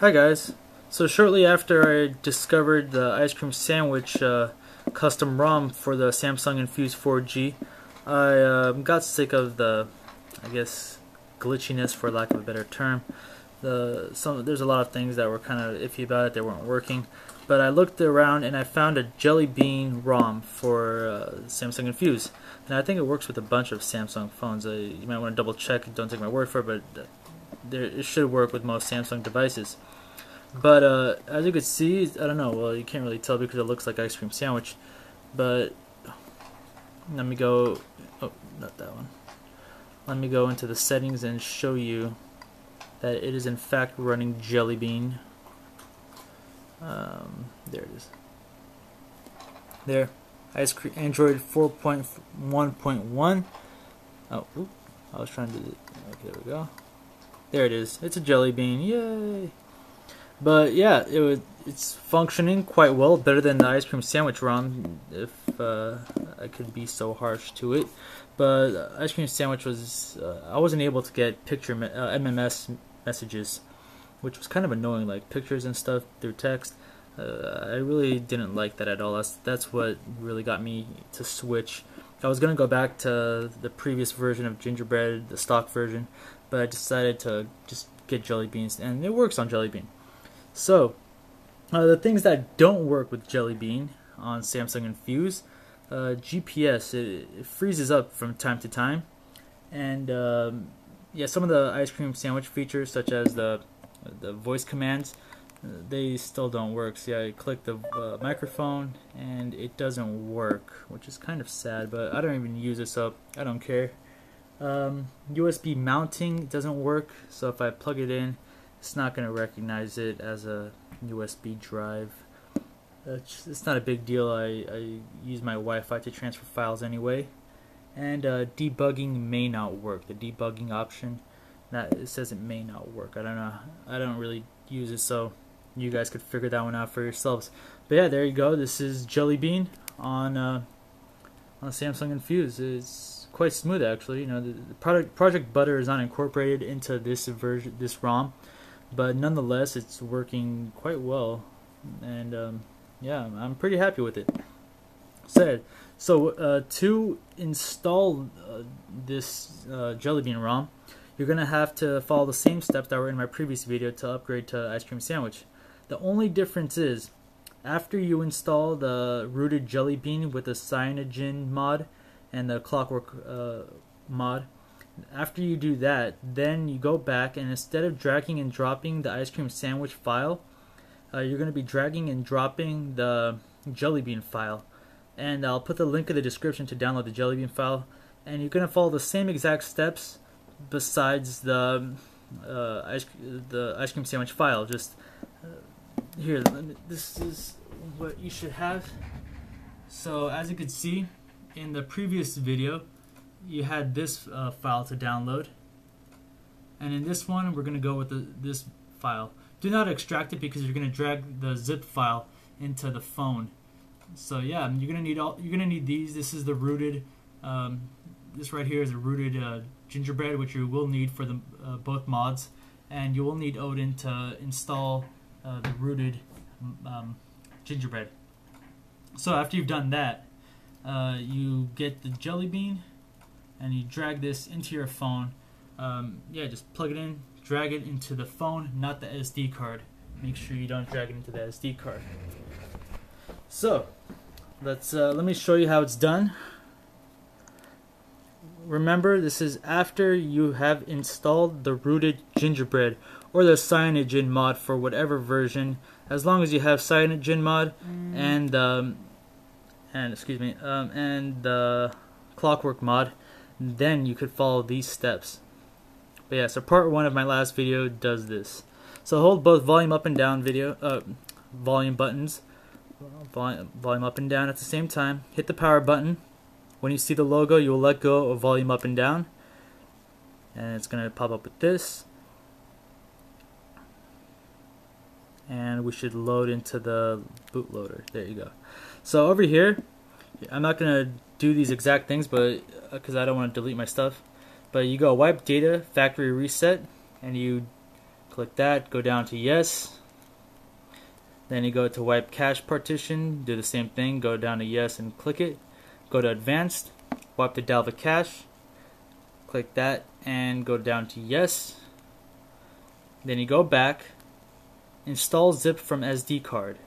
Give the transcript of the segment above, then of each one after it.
Hi guys. So shortly after I discovered the ice cream sandwich uh, custom ROM for the Samsung Infuse 4G, I uh, got sick of the, I guess, glitchiness for lack of a better term. The some there's a lot of things that were kind of iffy about it. They weren't working, but I looked around and I found a Jelly Bean ROM for uh, Samsung Infuse, and I think it works with a bunch of Samsung phones. Uh, you might want to double check. Don't take my word for it, but there, it should work with most Samsung devices. But uh, as you can see, I don't know. Well, you can't really tell because it looks like ice cream sandwich. But let me go. Oh, not that one. Let me go into the settings and show you that it is in fact running Jelly Bean. Um, there it is. There, ice cream Android 4.1.1. Oh, oops, I was trying to. Okay, there we go. There it is. It's a jelly bean. Yay! But yeah, it was it's functioning quite well, better than the ice cream sandwich ROM, if uh, I could be so harsh to it. But ice cream sandwich was uh, I wasn't able to get picture me uh, MMS messages, which was kind of annoying, like pictures and stuff through text. Uh, I really didn't like that at all. That's that's what really got me to switch. I was gonna go back to the previous version of Gingerbread, the stock version, but I decided to just get Jelly Beans, and it works on Jelly Bean. So, uh, the things that don't work with Jelly Bean on Samsung Infuse, uh, GPS, it, it, freezes up from time to time. And um, yeah, some of the ice cream sandwich features, such as the, the voice commands, they still don't work. See, I click the uh, microphone and it doesn't work, which is kind of sad, but I don't even use it, so I don't care. Um, USB mounting doesn't work, so if I plug it in, it's not going to recognize it as a USB drive. It's, it's not a big deal. I, I use my Wi-Fi to transfer files anyway. And uh, debugging may not work. The debugging option, that it says it may not work. I don't know. I don't really use it, so you guys could figure that one out for yourselves. But yeah, there you go. This is Jelly Bean on uh, on Samsung Infuse. It's quite smooth actually. You know, the, the product Project Butter is not incorporated into this version, this ROM but nonetheless it's working quite well and um, yeah I'm pretty happy with it said so uh, to install uh, this uh, Jelly Bean ROM you're gonna have to follow the same steps that were in my previous video to upgrade to ice cream sandwich the only difference is after you install the rooted jelly bean with the cyanogen mod and the clockwork uh, mod after you do that, then you go back and instead of dragging and dropping the ice cream sandwich file, uh, you're going to be dragging and dropping the jelly bean file. And I'll put the link in the description to download the jelly bean file. And you're going to follow the same exact steps besides the uh, ice, the ice cream sandwich file. Just uh, here, this is what you should have. So as you can see in the previous video, you had this uh, file to download. And in this one, we're going to go with the, this file. Do not extract it because you're going to drag the zip file into the phone. So yeah, you're going to need all. You're to need these. This is the rooted. Um, this right here is a rooted uh, gingerbread, which you will need for the uh, both mods, and you will need Odin to install uh, the rooted um, gingerbread. So after you've done that, uh, you get the jelly bean and you drag this into your phone. Um, yeah, just plug it in, drag it into the phone, not the SD card. Make sure you don't drag it into the SD card. So, let's uh, let me show you how it's done. Remember, this is after you have installed the rooted gingerbread or the cyanogen mod for whatever version. As long as you have cyanogen mod mm. and um, and excuse me um, and the clockwork mod, then you could follow these steps. But yeah, so part one of my last video does this. So hold both volume up and down video, uh, volume buttons, volume, volume up and down at the same time. Hit the power button. When you see the logo, you will let go of volume up and down. And it's going to pop up with this. And we should load into the bootloader. There you go. So over here, I'm not going to do these exact things, but because uh, I don't want to delete my stuff. But you go wipe data, factory reset, and you Click that, go down to yes. Then you go to wipe cache partition, do the same thing, go down to yes and click it. Go to advanced, wipe the Dalvik cache, click that and go down to yes. Then you go back, install zip from SD card.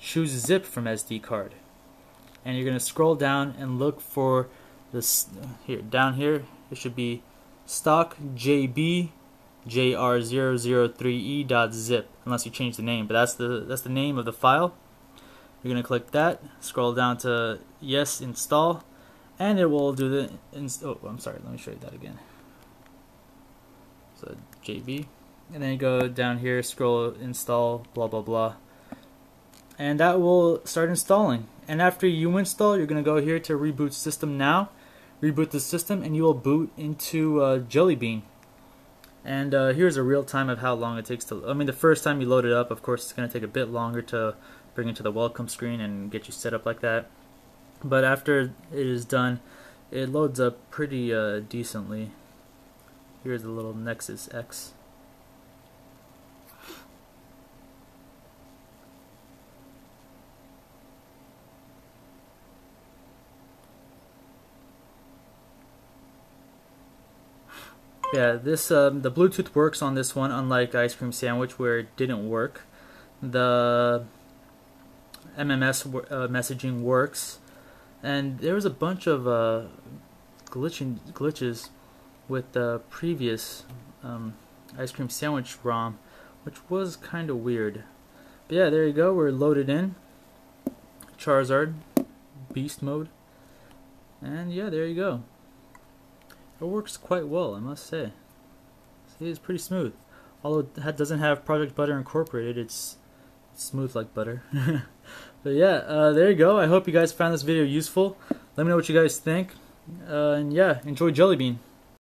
Choose zip from SD card. And you're going to scroll down and look for this here down here it should be stock JB jr003e.zip unless you change the name but that's the that's the name of the file you're gonna click that scroll down to yes install and it will do the oh I'm sorry let me show you that again so JB and then you go down here scroll install blah blah blah and that will start installing and after you install you're gonna go here to reboot system now reboot the system and you will boot into uh, Jelly Bean. And uh, here's a real time of how long it takes to. I mean, the first time you load it up, of course, it's going to take a bit longer to bring it to the welcome screen and get you set up like that. But after it is done, it loads up pretty uh, decently. Here's a little Nexus X. Yeah, this um, the Bluetooth works on this one, unlike Ice Cream Sandwich where it didn't work. The MMS uh, messaging works, and there was a bunch of uh, glitching glitches with the previous um, Ice Cream Sandwich ROM, which was kind of weird. But yeah, there you go. We're loaded in. Charizard, Beast Mode, and yeah, there you go. It works quite well, I must say. See, it's pretty smooth. Although it doesn't have Project Butter incorporated, it's smooth like butter. but yeah, uh, there you go. I hope you guys found this video useful. Let me know what you guys think. Uh, and yeah, enjoy Jelly Bean.